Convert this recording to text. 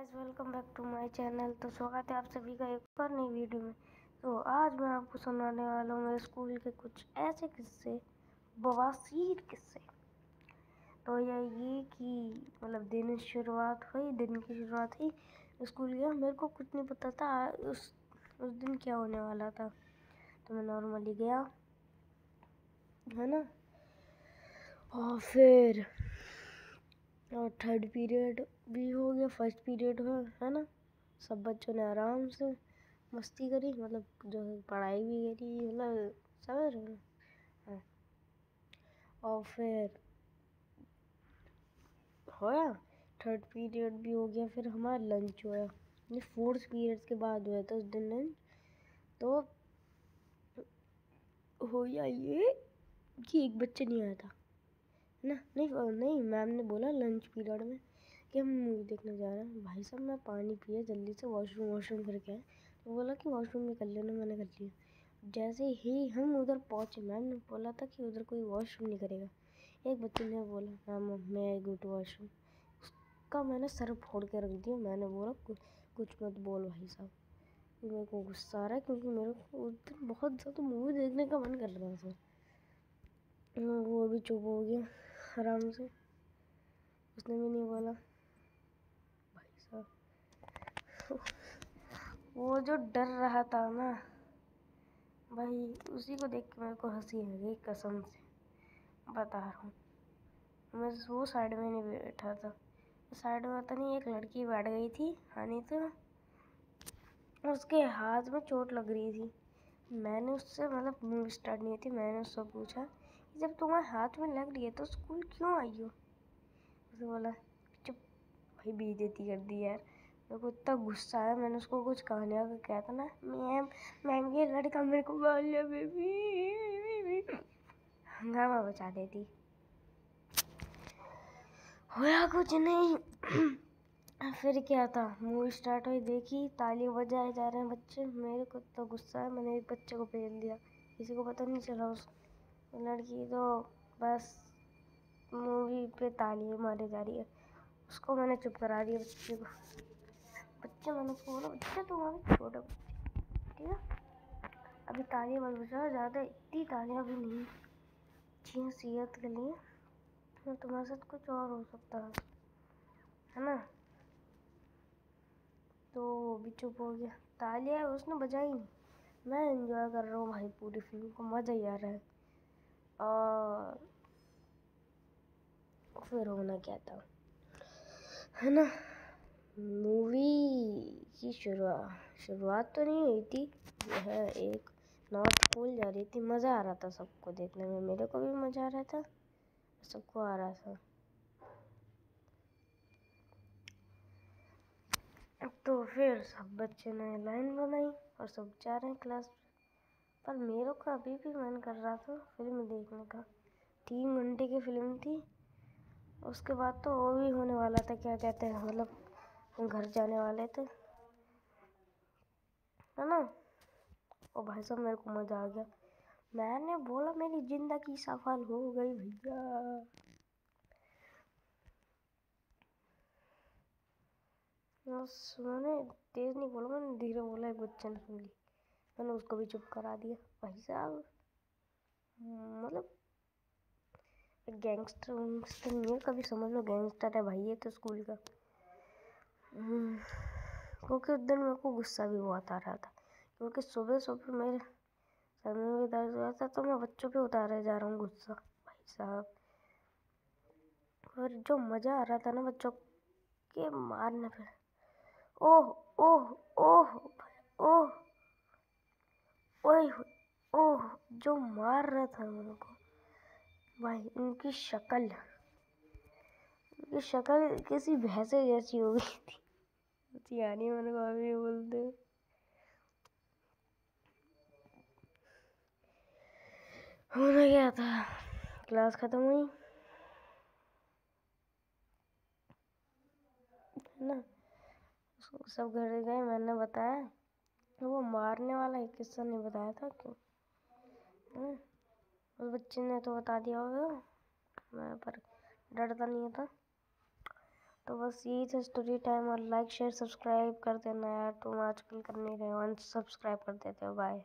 Guys welcome back to my channel तो स्वागत है आप सभी का एक और नई वीडियो में। तो आज मैं आपको सुनाने वाला हूँ मेरे स्कूल के कुछ ऐसे किस्से, बवासीर किस्से। तो यह ये कि मतलब दिन शुरुआत हुई, दिन की शुरुआत हुई स्कूल गया मेरे को कुछ नहीं पता था, उस उस दिन क्या होने वाला था। तो मैं नॉर्मली गया, है ना? और फिर और थर्ड पीरियड भी हो गया फ़र्स्ट पीरियड हुआ है ना? सब बच्चों ने आराम से मस्ती करी मतलब जो है पढ़ाई भी करी मतलब समझ रहे हाँ? और फिर होया? थर्ड पीरियड भी हो गया, फिर हमारा लंच हुआ ये फोर्थ पीरियड के बाद हुआ था उस दिन लंच तो हो या ये कि एक बच्चा नहीं आया था। ना, नहीं नहीं, मैम ने बोला लंच पीरियड में कि हम मूवी देखने जा रहे हैं। भाई साहब, मैं पानी पिया जल्दी से वॉशरूम वॉशरूम करके आए। तो बोला कि वॉशरूम में कर लेना मैंने कर लिया। जैसे ही हम उधर पहुँचे, मैम ने बोला था कि उधर कोई वॉशरूम नहीं करेगा। एक बच्चे ने बोला, मैम मैं आई गो टू वॉशरूम उसका मैंने सर फोड़ के रख दिया। मैंने बोला कुछ मत बोल भाई साहब। मेरे को गुस्सा आ रहा है क्योंकि मेरे को उस दिन बहुत ज़्यादा मूवी देखने का मन कर रहा था। वो भी चुप हो गया। आराम से। उसने भी नहीं बोला। भाई साहब। वो जो डर रहा था ना, भाई, उसी को देख के मेरे को हँसी आ गई कसम से। बता रहा हूँ। मैं वो साइड में नहीं बैठा था। साइड में तो नहीं एक लड़की बैठ गई थी हानि तो? उसके हाथ में चोट लग रही थी। मैंने उससे मतलब मूवी स्टार्ट नहीं थी मैंने उससे पूछा जब तुम्हारे हाथ में लग रही है तो स्कूल क्यों आई हो? उसने बोला, चुप, भाई बेइज्जती कर दी यार। मेरे को इतना गुस्सा आया, मैंने उसको कुछ कहने का क्या था ना, मैम मैम, ये लड़का मेरे को गाल लिया बेबी हंगामा बचा देती। होया कुछ नहीं। फिर क्या था? मूवी स्टार्ट हुई, देखी, ताली बजाए जा रहे हैं बच्चे। मेरे को तो गुस्सा है मैंने एक बच्चे को भेज दिया। किसी को पता नहीं चला उसको लड़की तो बस मूवी पे तालियाँ मारी जा रही है। उसको मैंने चुप करा दिया बच्चे को। बच्चे, मैंने उसको बच्चे तुम अभी छोटा ठीक है? अभी तालियाँ मत बजाओ, ज़्यादा इतनी तालियाँ भी नहीं अच्छी सेहत के लिए। तो तुम्हारे साथ कुछ और हो सकता है है ना? तो वो भी चुप हो गया। तालियाँ उसने बजाई नहीं। मैं एंजॉय कर रहा हूँ भाई पूरी फ़िल्म को। मज़ा ही आ रहा है। और फिर होना क्या था? है ना? मूवी की शुरुआत शुरुआत तो नहीं हुई थी। यह एक नॉर्थ पोल जा रही थी। मज़ा आ रहा था सबको देखने में। मेरे को भी मज़ा आ रहा था। सबको आ रहा था। तो फिर सब बच्चे ने लाइन बनाई और सब जा रहे हैं क्लास पर मेरे को अभी भी मन कर रहा था फ़िल्म देखने का। तीन घंटे की फ़िल्म थी। उसके बाद तो वो भी होने वाला था, क्या कहते हैं मतलब घर जाने वाले थे। है ना? और भाई साहब, मेरे को मज़ा आ गया। मैंने बोला, मेरी ज़िंदगी सफल हो गई भैया। मैंने तेज़ नहीं बोला, मैंने धीरे बोला, एक बच्चे ने सुन ली। मैंने उसको भी चुप करा दिया। भाई साहब मतलब गैंगस्टर वैंगस्टर नहीं है कभी समझ लो गैंगस्टर है भाई ये तो स्कूल का। हम्म, क्योंकि उस दिन मेरे को गुस्सा भी बहुत आ रहा था क्योंकि सुबह सुबह मेरे सर में भी दर्द हुआ था तो मैं बच्चों पे उतारे जा रहा हूँ गुस्सा भाई साहब। और जो मज़ा आ रहा था ना बच्चों के मारने पे ओह ओह ओह ओह ओह, जो मार रहा था मेरे को भाई इनकी शक्ल। इनकी शक्ल किसी भैंसे जैसी हो गई थी। यानी मैंने को अभी बोलते होना क्या था? क्लास ख़त्म हुई। ना? सब घर गए, मैंने बताया। वो मारने वाला एक किस्सा नहीं बताया था क्यों? उस बच्चे ने तो बता दिया होगा। मैं पर डरता नहीं था। तो बस यही था स्टोरी टाइम और लाइक शेयर सब्सक्राइब कर देना यार। तुम आजकल कर नहीं रहे हो। अनसब्सक्राइब कर देते हो। बाय